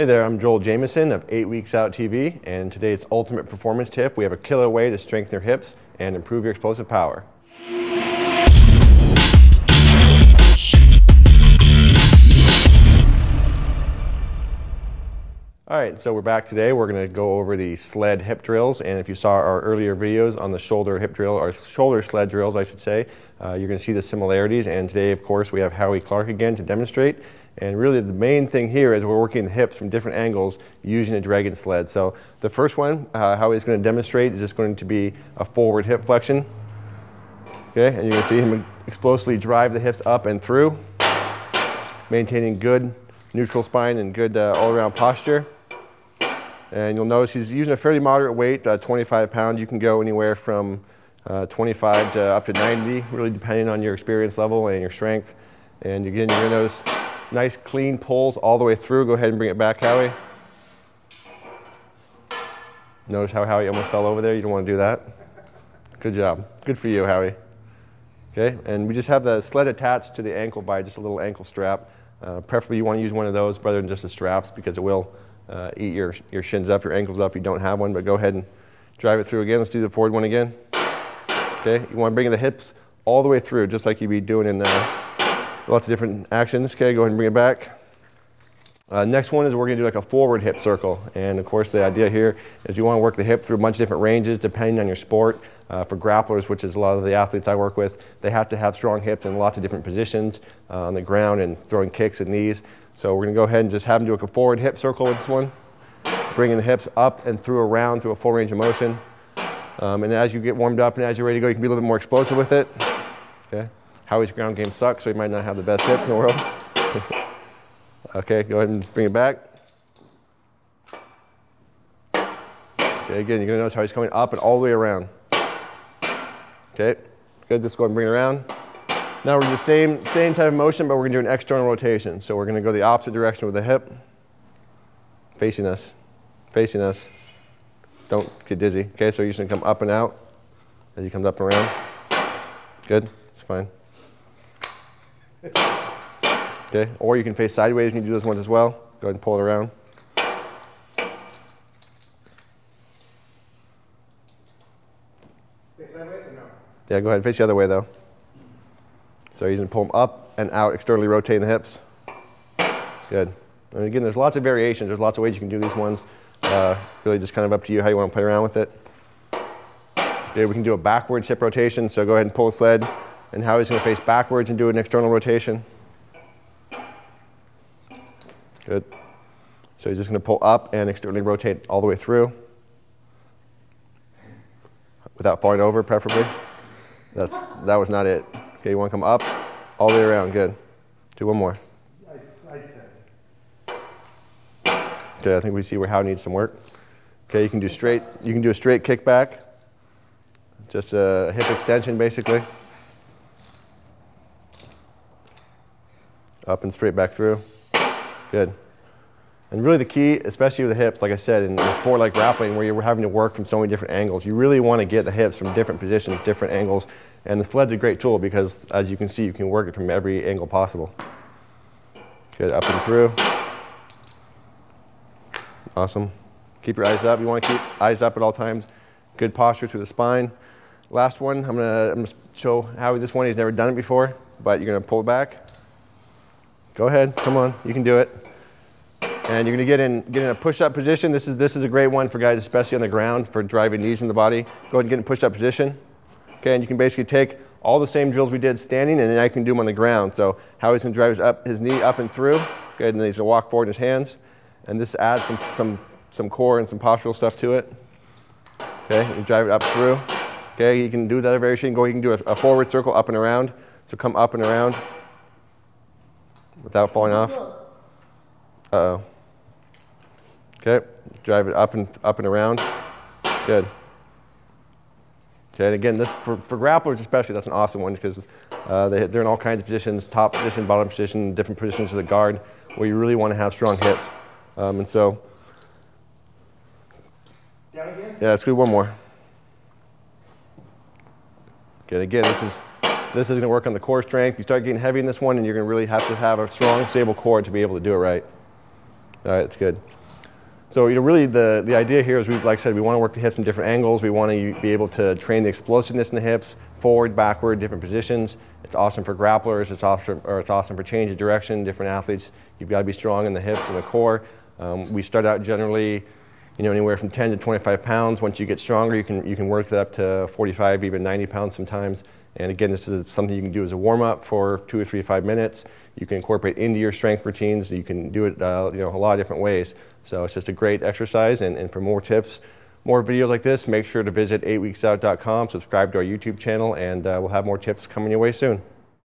Hey there, I'm Joel Jamieson of 8 Weeks Out TV, and today's ultimate performance tip, we have a killer way to strengthen your hips and improve your explosive power. All right, so we're back today. We're gonna go over the sled hip drills, and if you saw our earlier videos on the shoulder hip drill, or shoulder sled drills, I should say, uh, you're gonna see the similarities, and today, of course, we have Howie Clark again to demonstrate. And really the main thing here is we're working the hips from different angles using a dragging sled. So the first one, uh, Howie's going to demonstrate is just going to be a forward hip flexion. Okay, and you can see him explosively drive the hips up and through, maintaining good neutral spine and good uh, all-around posture. And you'll notice he's using a fairly moderate weight, uh, 25 pounds. You can go anywhere from uh, 25 to up to 90, really depending on your experience level and your strength. And again, you're to notice Nice clean pulls all the way through. Go ahead and bring it back, Howie. Notice how Howie almost fell over there? You don't want to do that? Good job. Good for you, Howie. Okay, and we just have the sled attached to the ankle by just a little ankle strap. Uh, preferably you want to use one of those rather than just the straps because it will uh, eat your, your shins up, your ankles up. if You don't have one, but go ahead and drive it through again. Let's do the forward one again. Okay, you want to bring the hips all the way through just like you'd be doing in the lots of different actions. Okay, go ahead and bring it back. Uh, next one is we're going to do like a forward hip circle. And of course, the idea here is you want to work the hip through a bunch of different ranges depending on your sport. Uh, for grapplers, which is a lot of the athletes I work with, they have to have strong hips in lots of different positions uh, on the ground and throwing kicks and knees. So we're going to go ahead and just have them do like a forward hip circle with this one, bringing the hips up and through around through a full range of motion. Um, and as you get warmed up and as you're ready to go, you can be a little bit more explosive with it. Okay. Howie's ground game sucks, so he might not have the best hips in the world. okay, go ahead and bring it back. Okay, again, you're gonna notice how he's coming up and all the way around. Okay, good, just go ahead and bring it around. Now we're the same, same type of motion, but we're gonna do an external rotation. So we're gonna go the opposite direction with the hip, facing us, facing us. Don't get dizzy. Okay, so you're just gonna come up and out as he comes up and around. Good, it's fine. Okay, or you can face sideways and you do those ones as well. Go ahead and pull it around. Face sideways or no? Yeah, go ahead, and face the other way though. So you're gonna pull them up and out, externally rotating the hips. Good. And again, there's lots of variations. There's lots of ways you can do these ones. Uh, really just kind of up to you how you want to play around with it. Okay, we can do a backwards hip rotation. So go ahead and pull the sled and Howie's going to face backwards and do an external rotation. Good. So he's just going to pull up and externally rotate all the way through without falling over, preferably. That's, that was not it. Okay, you want to come up all the way around. Good. Do one more. Okay, I think we see where how needs some work. Okay, you can do straight. You can do a straight kickback, just a hip extension, basically. Up and straight back through. Good. And really the key, especially with the hips, like I said, in a sport like grappling where you're having to work from so many different angles, you really want to get the hips from different positions, different angles. And the sled's a great tool because, as you can see, you can work it from every angle possible. Good, up and through. Awesome. Keep your eyes up. You want to keep eyes up at all times. Good posture through the spine. Last one, I'm going to show how this one, he's never done it before, but you're going to pull back. Go ahead, come on, you can do it. And you're gonna get in, get in a push-up position. This is, this is a great one for guys, especially on the ground, for driving knees in the body. Go ahead and get in push-up position. Okay, and you can basically take all the same drills we did standing, and then I can do them on the ground. So Howie's gonna drive his, up, his knee up and through. Good, and then he's gonna walk forward in his hands. And this adds some, some, some core and some postural stuff to it. Okay, you drive it up through. Okay, you can do the other variation. Go, you can do a, a forward circle up and around. So come up and around without falling off. Uh-oh. Okay, drive it up and up and around. Good. Okay, and again, this for, for grapplers especially, that's an awesome one because uh, they, they're in all kinds of positions, top position, bottom position, different positions of the guard, where you really want to have strong hips. Um, and so, Down again? yeah, let's do one more. Okay, again, this is this is going to work on the core strength. You start getting heavy in this one, and you're going to really have to have a strong, stable core to be able to do it right. All right, that's good. So you know, really the, the idea here is, we, like I said, we want to work the hips in different angles. We want to be able to train the explosiveness in the hips, forward, backward, different positions. It's awesome for grapplers. It's awesome, or it's awesome for change of direction, different athletes. You've got to be strong in the hips and the core. Um, we start out generally, you know, anywhere from 10 to 25 pounds. Once you get stronger, you can, you can work that up to 45, even 90 pounds sometimes. And again, this is something you can do as a warm-up for two or three, five minutes. You can incorporate into your strength routines. You can do it uh, you know, a lot of different ways. So it's just a great exercise. And, and for more tips, more videos like this, make sure to visit 8weeksout.com, subscribe to our YouTube channel, and uh, we'll have more tips coming your way soon.